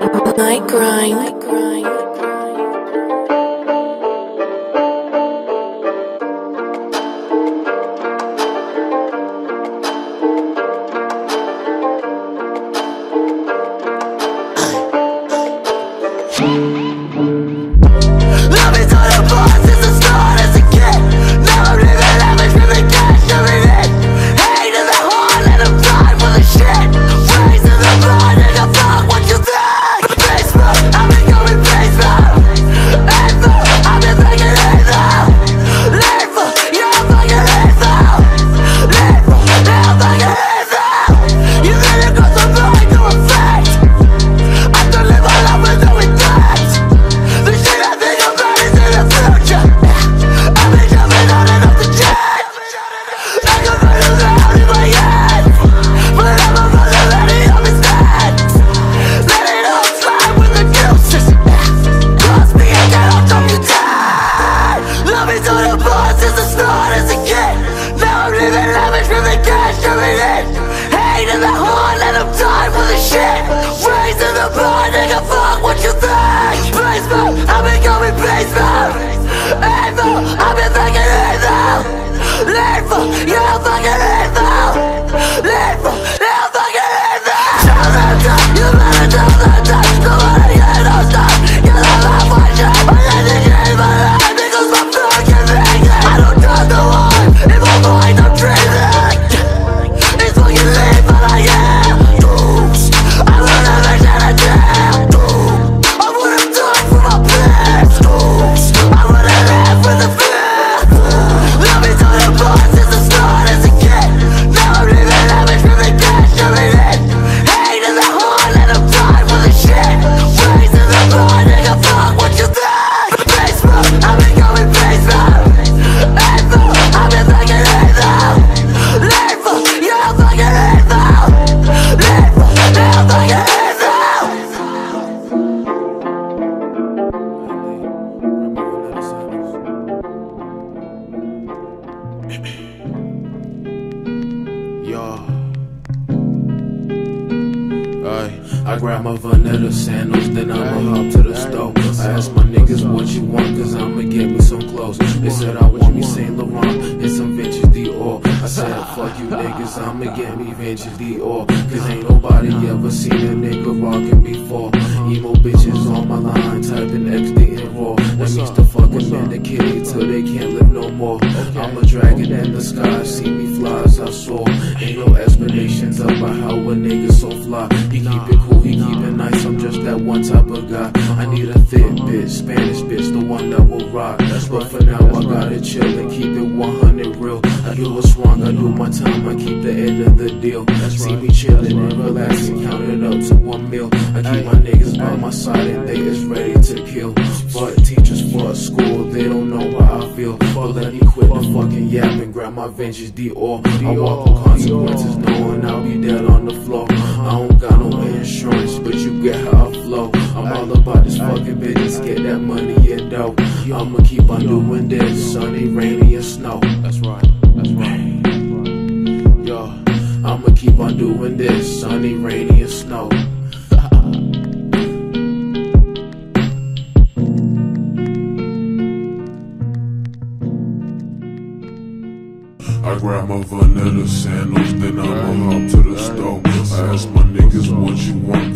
Night grind. Lethal, you're fucking Lethal, you're Yo. I grab my vanilla sandals, then I'ma hop to the stove. I ask my niggas what you want, cause I'ma get me some clothes. They said I want me Saint Laurent and some vintage Dior. I said, fuck you niggas, I'ma get me vintage Dior. Cause ain't nobody ever seen a nigga rockin' before. Emo bitches on my line, typing XD and raw. That means the fucking man the kitty till they can't more. I'm a dragon in the sky, see me fly as I soar. Ain't no explanations about how a nigga so fly. He keep it cool, he keep it nice. I'm just that one type of guy. I need a thick bitch, Spanish bitch, the one that will rock. But for now, I gotta chill and keep it 100 real. I do what's wrong, I do my time, I keep the end of the deal. See me chillin' and relaxing, counting up to one meal. I keep my niggas by my side and they is ready to kill. But teachers for school, they don't know how I feel. But let me quit the fucking yap and grab my vintage Dior. I walk with consequences, knowing I'll be dead on the floor. I don't got no insurance, but you get how I flow. I'm all about this fucking business, get that money and dough. I'ma keep on doing this, sunny, rainy, and snow. That's right, that's right. Yo, I'ma keep on doing this, sunny, rainy, and snow. I grab my vanilla sandals, then I'ma hop to the stove. I ask my niggas what you want,